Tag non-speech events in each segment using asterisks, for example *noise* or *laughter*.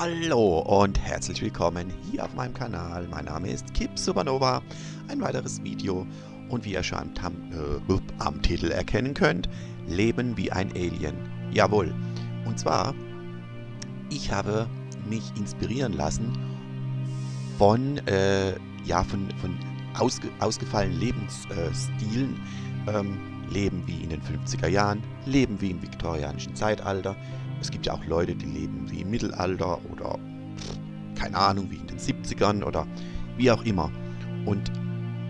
Hallo und herzlich willkommen hier auf meinem Kanal. Mein Name ist Kip Supernova. Ein weiteres Video und wie ihr schon am, äh, am Titel erkennen könnt, Leben wie ein Alien. Jawohl. Und zwar, ich habe mich inspirieren lassen von, äh, ja, von, von ausge, ausgefallenen Lebensstilen. Ähm, leben wie in den 50er Jahren, leben wie im viktorianischen Zeitalter. Es gibt ja auch Leute, die leben wie im Mittelalter oder keine Ahnung, wie in den 70ern oder wie auch immer. Und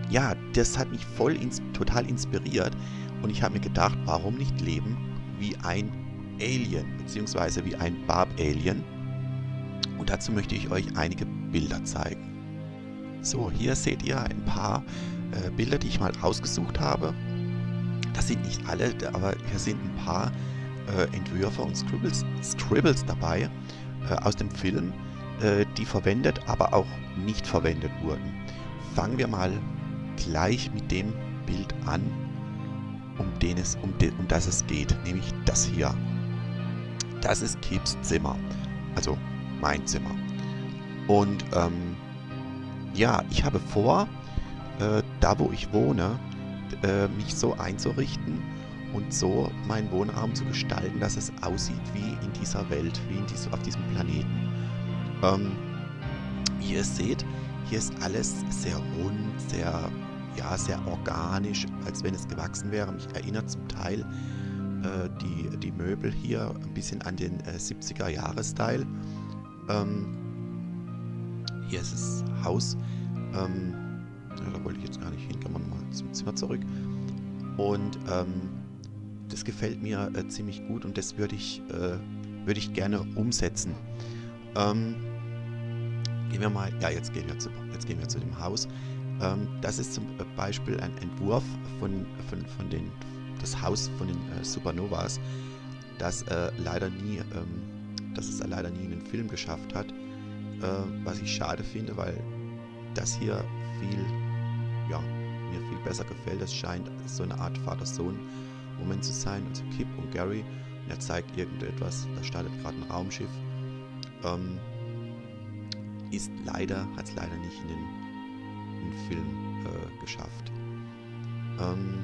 ja, das hat mich voll ins, total inspiriert und ich habe mir gedacht, warum nicht leben wie ein Alien, beziehungsweise wie ein Barb-Alien. Und dazu möchte ich euch einige Bilder zeigen. So, hier seht ihr ein paar äh, Bilder, die ich mal rausgesucht habe. Das sind nicht alle, aber hier sind ein paar äh, Entwürfe und Scribbles, Scribbles dabei äh, aus dem Film, äh, die verwendet, aber auch nicht verwendet wurden. Fangen wir mal gleich mit dem Bild an, um, den es, um, de, um das es geht, nämlich das hier. Das ist Kips Zimmer, also mein Zimmer. Und ähm, ja, ich habe vor, äh, da wo ich wohne, äh, mich so einzurichten und so meinen Wohnraum zu gestalten, dass es aussieht wie in dieser Welt, wie in dies, auf diesem Planeten. Ähm, wie ihr seht, hier ist alles sehr rund, sehr, ja, sehr organisch, als wenn es gewachsen wäre. Mich erinnert zum Teil äh, die, die Möbel hier ein bisschen an den äh, 70er-Jahre-Style. Ähm, hier ist das Haus. Ähm, da wollte ich jetzt gar nicht hin, kann man mal zum Zimmer zurück. Und ähm, das gefällt mir äh, ziemlich gut und das würde ich, äh, würd ich gerne umsetzen. Ähm, gehen wir mal, ja, jetzt gehen wir zu, jetzt gehen wir zu dem Haus. Ähm, das ist zum Beispiel ein Entwurf von, von, von den, das Haus von den äh, Supernovas, das äh, leider nie, ähm, das es leider nie in den Film geschafft hat, äh, was ich schade finde, weil das hier viel, ja, mir viel besser gefällt. Es scheint so eine Art Vater-Sohn-Moment zu sein. Also Kip und Gary. Und er zeigt irgendetwas. Da startet gerade ein Raumschiff. Ähm, ist leider, hat es leider nicht in den, in den Film äh, geschafft. Ähm,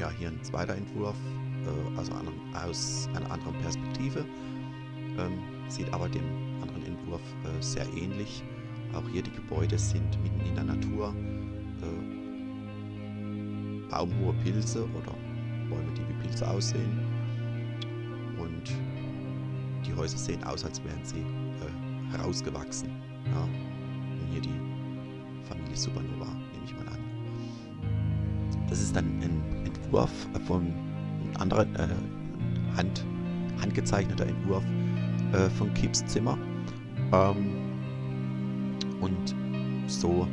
ja, hier ein zweiter Entwurf, äh, also an, aus einer anderen Perspektive. Ähm, sieht aber dem anderen Entwurf äh, sehr ähnlich. Auch hier die Gebäude sind mitten in der Natur. Äh, baumhohe Pilze oder Bäume, die wie Pilze aussehen. Und die Häuser sehen aus, als wären sie äh, herausgewachsen. Ja. Und hier die Familie Supernova, nehme ich mal an. Das ist dann ein Entwurf von einem anderen äh, Hand, handgezeichneter Entwurf äh, von Kips Zimmer. Ähm, und so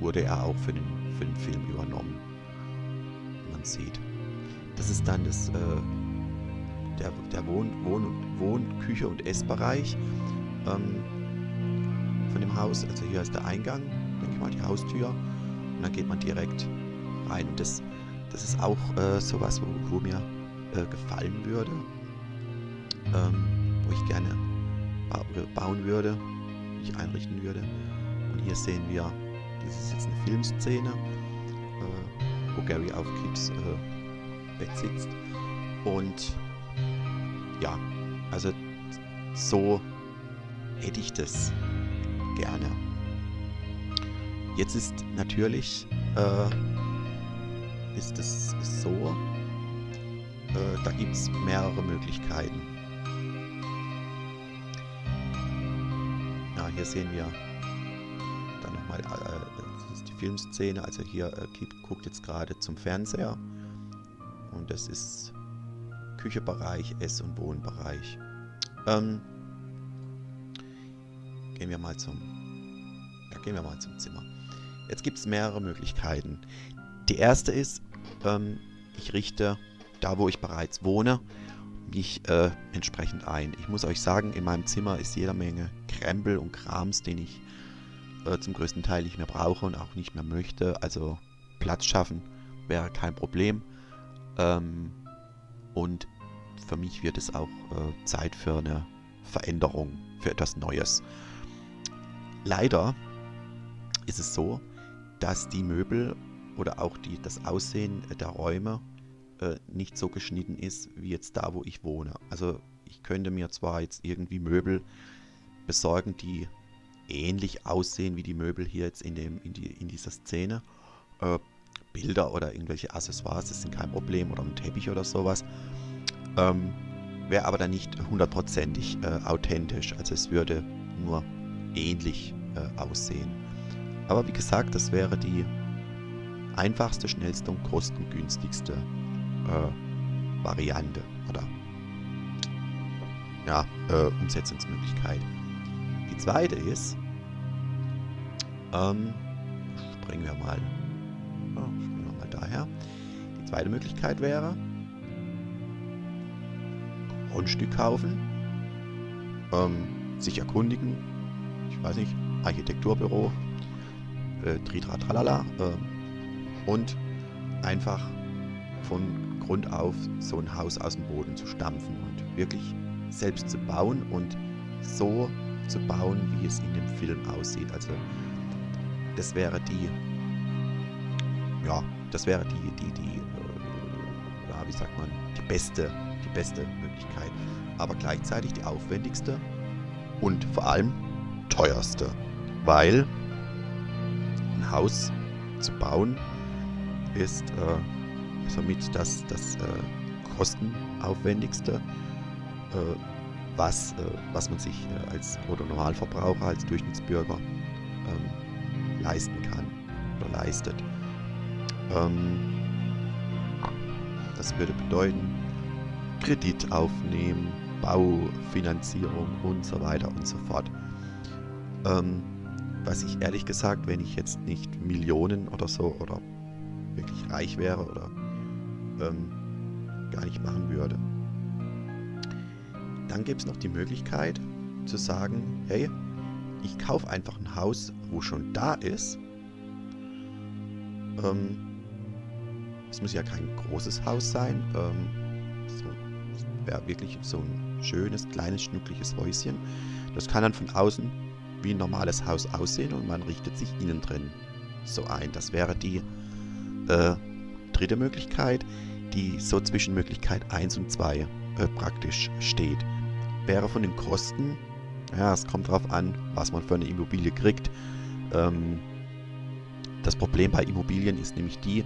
wurde er auch für den, für den Film übernommen. Man sieht. Das ist dann das, äh, der, der Wohn, Wohn, Wohn, Küche und Essbereich ähm, von dem Haus. Also hier ist der Eingang, denke ich mal, die Haustür. Und dann geht man direkt rein. Und das, das ist auch äh, sowas, wo, wo mir äh, gefallen würde. Ähm, wo ich gerne ba bauen würde ich einrichten würde. Und hier sehen wir, das ist jetzt eine Filmszene, äh, wo Gary auf Kips äh, Bett sitzt. Und ja, also so hätte ich das gerne. Jetzt ist natürlich, äh, ist es so, äh, da gibt es mehrere Möglichkeiten. hier sehen wir dann nochmal, äh, Filmszene, also hier äh, guckt jetzt gerade zum Fernseher und das ist Küchebereich, Ess- und Wohnbereich. Ähm, gehen wir mal zum, ja, gehen wir mal zum Zimmer. Jetzt gibt es mehrere Möglichkeiten. Die erste ist, ähm, ich richte da, wo ich bereits wohne, mich äh, entsprechend ein. Ich muss euch sagen, in meinem Zimmer ist jeder Menge Krempel und Krams, den ich äh, zum größten Teil nicht mehr brauche und auch nicht mehr möchte. Also Platz schaffen wäre kein Problem. Ähm, und für mich wird es auch äh, Zeit für eine Veränderung, für etwas Neues. Leider ist es so, dass die Möbel oder auch die, das Aussehen der Räume äh, nicht so geschnitten ist wie jetzt da, wo ich wohne. Also ich könnte mir zwar jetzt irgendwie Möbel besorgen, die ähnlich aussehen wie die Möbel hier jetzt in, dem, in, die, in dieser Szene. Äh, Bilder oder irgendwelche Accessoires, das sind kein Problem oder ein Teppich oder sowas. Ähm, Wäre aber dann nicht hundertprozentig äh, authentisch. Also es würde nur ähnlich äh, aussehen. Aber wie gesagt, das wäre die einfachste, schnellste und kostengünstigste äh, Variante oder ja, äh, Umsetzungsmöglichkeit. Die zweite ist, ähm, springen wir mal, oh, springen wir mal daher. Die zweite Möglichkeit wäre, Grundstück kaufen, ähm, sich erkundigen, ich weiß nicht, Architekturbüro, äh, Tritra Tralala äh, und einfach von Grund auf so ein Haus aus dem Boden zu stampfen und wirklich selbst zu bauen und so zu bauen, wie es in dem Film aussieht. Also das wäre die, ja, das wäre die, die, die, äh, ja, wie sagt man, die beste, die beste Möglichkeit. Aber gleichzeitig die aufwendigste und vor allem teuerste. Weil ein Haus zu bauen ist äh, somit das, das äh, kostenaufwendigste, äh, was, äh, was man sich äh, als Normalverbraucher, als Durchschnittsbürger ähm, leisten kann oder leistet. Ähm, das würde bedeuten, Kredit aufnehmen, Baufinanzierung und so weiter und so fort. Ähm, was ich ehrlich gesagt, wenn ich jetzt nicht Millionen oder so oder wirklich reich wäre oder ähm, gar nicht machen würde. Dann gibt es noch die Möglichkeit zu sagen, hey, ich kaufe einfach ein Haus, wo schon da ist. Ähm, es muss ja kein großes Haus sein. Ähm, so, wäre wirklich so ein schönes, kleines, schnuckliches Häuschen. Das kann dann von außen wie ein normales Haus aussehen und man richtet sich innen drin so ein. Das wäre die äh, dritte Möglichkeit, die so zwischen Möglichkeit 1 und 2 äh, praktisch steht. Wäre von den Kosten, ja, es kommt darauf an, was man für eine Immobilie kriegt. Ähm, das Problem bei Immobilien ist nämlich die,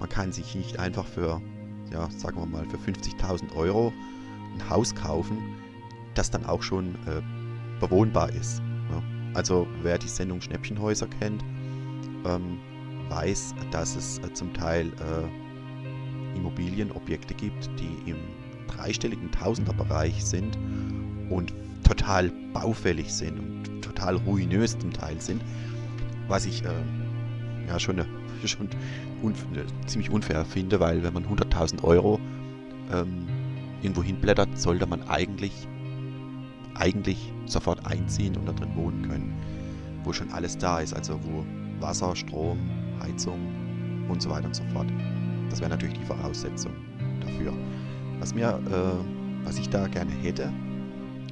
man kann sich nicht einfach für, ja, sagen wir mal, für 50.000 Euro ein Haus kaufen, das dann auch schon äh, bewohnbar ist. Ja. Also wer die Sendung Schnäppchenhäuser kennt, ähm, weiß, dass es äh, zum Teil äh, Immobilienobjekte gibt, die im dreistelligen Tausenderbereich sind und total baufällig sind und total ruinös zum Teil sind, was ich äh, ja schon, *laughs* schon unf ziemlich unfair finde, weil wenn man 100.000 Euro ähm, irgendwo hinblättert, sollte man eigentlich eigentlich sofort einziehen und da drin wohnen können, wo schon alles da ist, also wo Wasser, Strom, Heizung und so weiter und so fort. Das wäre natürlich die Voraussetzung dafür. Was mir, äh, was ich da gerne hätte,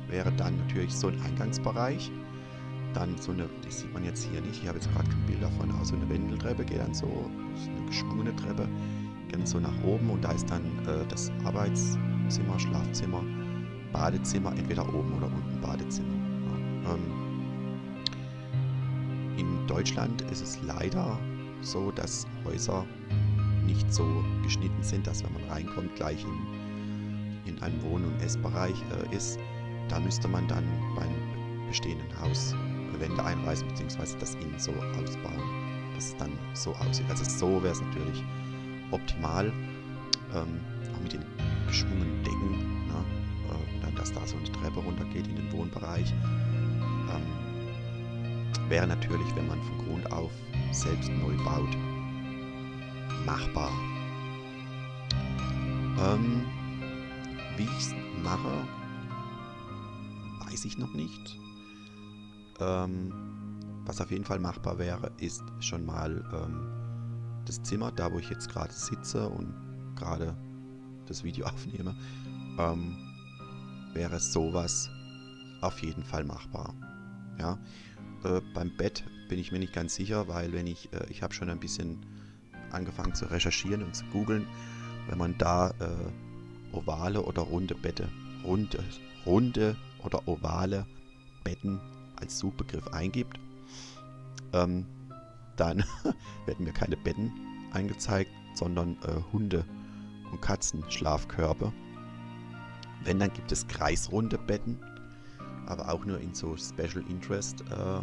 wäre dann natürlich so ein Eingangsbereich. Dann so eine, die sieht man jetzt hier nicht, ich habe jetzt gerade kein Bild davon, aber so eine Wendeltreppe geht dann so, so eine geschwungene Treppe, geht so nach oben und da ist dann äh, das Arbeitszimmer, Schlafzimmer, Badezimmer, entweder oben oder unten Badezimmer. Ja, ähm, in Deutschland ist es leider so, dass Häuser nicht so geschnitten sind, dass wenn man reinkommt, gleich in, in einem Wohn- und Essbereich äh, ist. Da müsste man dann beim bestehenden Haus Wände einreißen, beziehungsweise das innen so ausbauen, dass es dann so aussieht. Also so wäre es natürlich optimal, ähm, auch mit den geschwungenen Decken, ne? äh, dann, dass da so eine Treppe runtergeht in den Wohnbereich. Ähm, wäre natürlich, wenn man von Grund auf selbst neu baut, machbar. Ähm, wie ich es mache, weiß ich noch nicht. Ähm, was auf jeden Fall machbar wäre, ist schon mal ähm, das Zimmer, da wo ich jetzt gerade sitze und gerade das Video *laughs* aufnehme, ähm, wäre sowas auf jeden Fall machbar. Ja, äh, beim Bett bin ich mir nicht ganz sicher, weil wenn ich, äh, ich habe schon ein bisschen angefangen zu recherchieren und zu googeln, wenn man da äh, ovale oder runde Bette, runde, runde oder ovale Betten als Suchbegriff eingibt, ähm, dann *laughs* werden mir keine Betten angezeigt, sondern äh, Hunde- und Katzenschlafkörper. Wenn, dann gibt es kreisrunde Betten, aber auch nur in so Special Interest äh,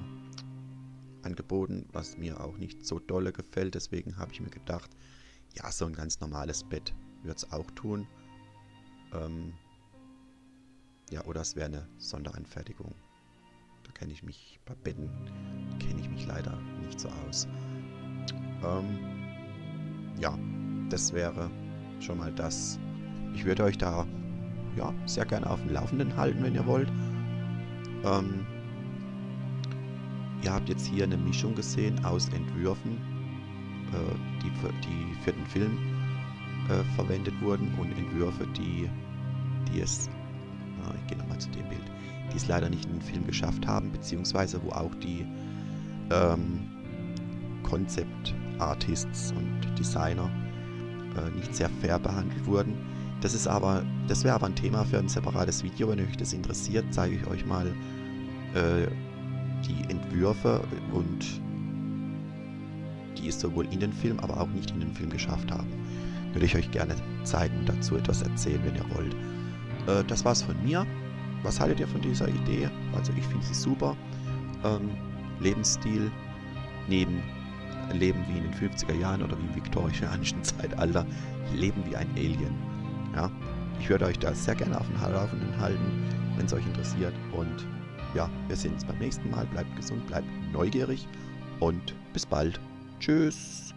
angeboten, was mir auch nicht so dolle gefällt. Deswegen habe ich mir gedacht, ja, so ein ganz normales Bett wird es auch tun. Ähm, ja, oder es wäre eine Sonderanfertigung. Da kenne ich mich bei Betten, kenne ich mich leider nicht so aus. Ähm, ja, das wäre schon mal das. Ich würde euch da ja, sehr gerne auf dem Laufenden halten, wenn ihr wollt. Ähm, ihr habt jetzt hier eine Mischung gesehen aus Entwürfen, äh, die, für, die für den Film äh, verwendet wurden und Entwürfe, die, die es, na, ich gehe nochmal zu dem Bild, die es leider nicht in den Film geschafft haben, beziehungsweise wo auch die ähm, Concept Artists und Designer äh, nicht sehr fair behandelt wurden. Das ist aber, das wäre aber ein Thema für ein separates Video. Wenn euch das interessiert, zeige ich euch mal äh, die Entwürfe und die es sowohl in den Film, aber auch nicht in den Film geschafft haben. Würde ich euch gerne zeigen und dazu etwas erzählen, wenn ihr wollt. Äh, das war's von mir. Was haltet ihr von dieser Idee? Also ich finde sie super. Ähm, Lebensstil neben Leben wie in den 50er Jahren oder wie im viktorianischen Zeitalter. Leben wie ein Alien. Ja, ich würde euch da sehr gerne auf dem Laufenden halten, wenn es euch interessiert. Und ja, wir sehen uns beim nächsten Mal. Bleibt gesund, bleibt neugierig und bis bald. Tschüss.